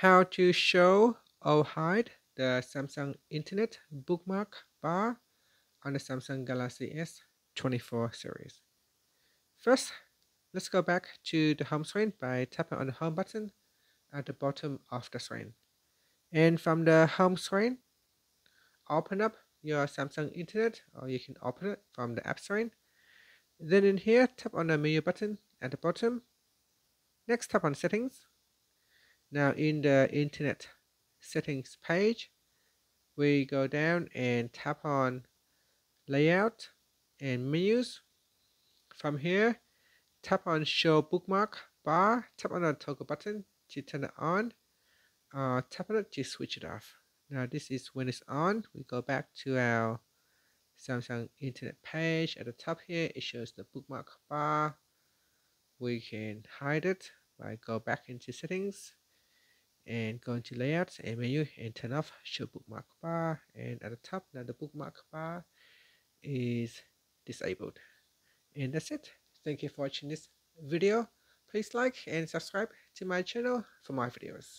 how to show or hide the Samsung Internet bookmark bar on the Samsung Galaxy S24 series. First, let's go back to the home screen by tapping on the home button at the bottom of the screen. And from the home screen, open up your Samsung Internet or you can open it from the app screen. Then in here, tap on the menu button at the bottom. Next, tap on settings. Now in the internet settings page, we go down and tap on layout and menus. From here, tap on show bookmark bar, tap on the toggle button to turn it on, uh, tap on it to switch it off. Now this is when it's on, we go back to our Samsung internet page at the top here, it shows the bookmark bar. We can hide it by go back into settings and go into layouts and menu and turn off show bookmark bar and at the top now the bookmark bar is disabled. And that's it. Thank you for watching this video. Please like and subscribe to my channel for more videos